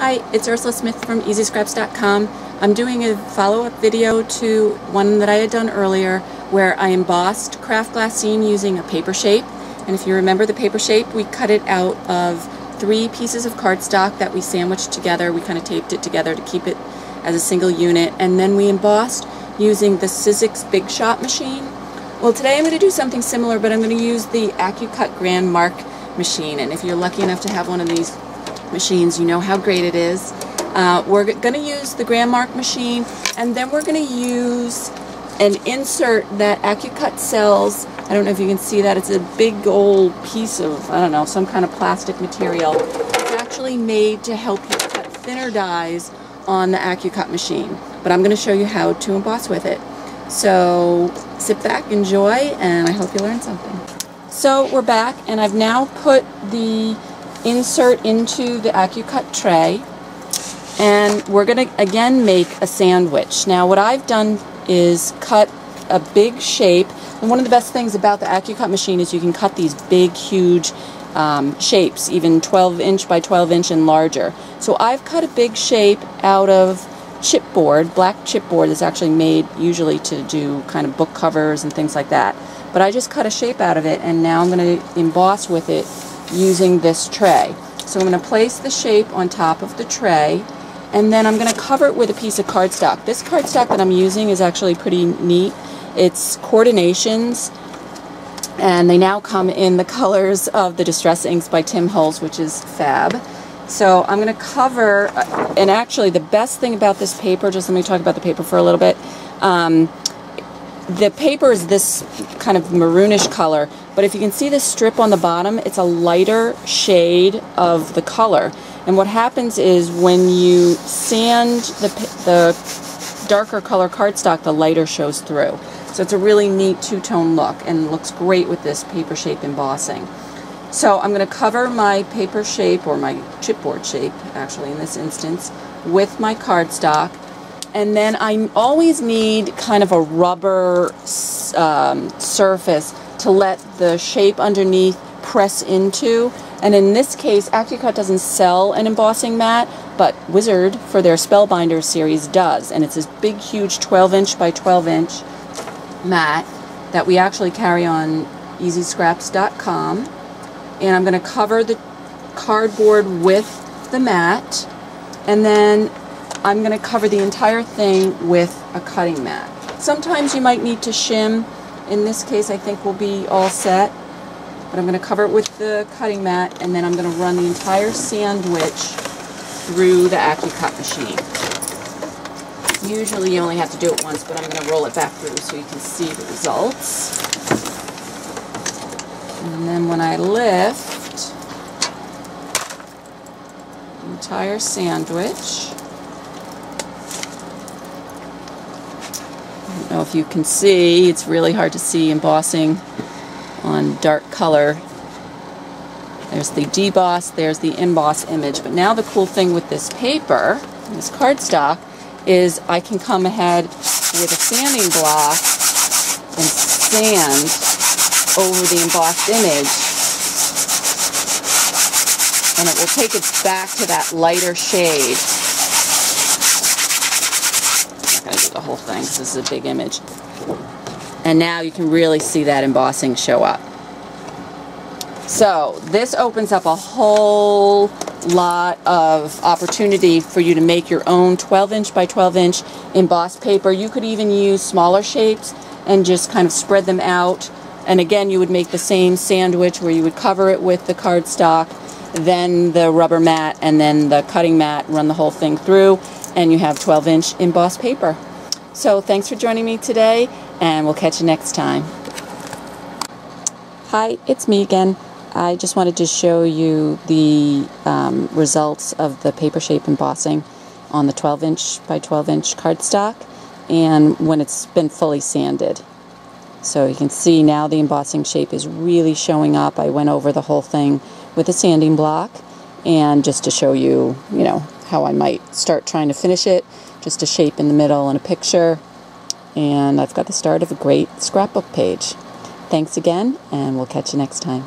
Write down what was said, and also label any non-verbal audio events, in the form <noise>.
Hi, it's Ursula Smith from EasyScraps.com. I'm doing a follow-up video to one that I had done earlier where I embossed craft glassine using a paper shape. And if you remember the paper shape, we cut it out of three pieces of cardstock that we sandwiched together. We kind of taped it together to keep it as a single unit. And then we embossed using the Sizzix Big Shot machine. Well, today I'm going to do something similar, but I'm going to use the AccuCut Grand Mark machine. And if you're lucky enough to have one of these machines, you know how great it is. Uh, we're going to use the Grand Mark machine, and then we're going to use an insert that AccuCut sells. I don't know if you can see that. It's a big old piece of, I don't know, some kind of plastic material. It's actually made to help you cut thinner dies on the AccuCut machine. But I'm going to show you how to emboss with it. So sit back, enjoy, and I hope you learned something. So we're back, and I've now put the insert into the AccuCut tray and we're going to again make a sandwich. Now what I've done is cut a big shape and one of the best things about the AccuCut machine is you can cut these big huge um, shapes even 12 inch by 12 inch and larger. So I've cut a big shape out of chipboard, black chipboard that's actually made usually to do kind of book covers and things like that. But I just cut a shape out of it and now I'm going to emboss with it using this tray. So I'm going to place the shape on top of the tray and then I'm going to cover it with a piece of cardstock. This cardstock that I'm using is actually pretty neat. It's Core'dinations and they now come in the <laughs> colors of the Distress Inks by Tim Holtz, which is fab. So I'm going to cover, uh, and actually the best thing about this paper, just let me talk about the paper for a little bit. Um, the paper is this kind of maroonish color, but if you can see the strip on the bottom, it's a lighter shade of the color. And what happens is when you sand the, the darker color cardstock, the lighter shows through. So it's a really neat two-tone look and looks great with this paper shape embossing. So I'm going to cover my paper shape, or my chipboard shape, actually in this instance, with my cardstock and then I always need kind of a rubber um, surface to let the shape underneath press into. And in this case, AccuCut doesn't sell an embossing mat, but Wizard, for their Spellbinder series, does. And it's this big, huge 12 inch by 12 inch mat that we actually carry on easyscraps.com. And I'm going to cover the cardboard with the mat. And then I'm going to cover the entire thing with a cutting mat. Sometimes you might need to shim. In this case, I think we'll be all set. But I'm going to cover it with the cutting mat, and then I'm going to run the entire sandwich through the AccuCut machine. Usually you only have to do it once, but I'm going to roll it back through so you can see the results. And then when I lift the entire sandwich, know if you can see, it's really hard to see embossing on dark color. There's the deboss, there's the emboss image. But now the cool thing with this paper, this cardstock, is I can come ahead with a sanding block and sand over the embossed image and it will take it back to that lighter shade the whole thing because this is a big image. And now you can really see that embossing show up. So this opens up a whole lot of opportunity for you to make your own 12 inch by 12 inch embossed paper. You could even use smaller shapes and just kind of spread them out. And again, you would make the same sandwich where you would cover it with the cardstock, then the rubber mat, and then the cutting mat, run the whole thing through, and you have 12 inch embossed paper. So thanks for joining me today, and we'll catch you next time. Hi, it's me again. I just wanted to show you the um, results of the paper shape embossing on the 12 inch by 12 inch cardstock and when it's been fully sanded. So you can see now the embossing shape is really showing up. I went over the whole thing with a sanding block and just to show you, you know, how I might start trying to finish it just a shape in the middle and a picture. And I've got the start of a great scrapbook page. Thanks again, and we'll catch you next time.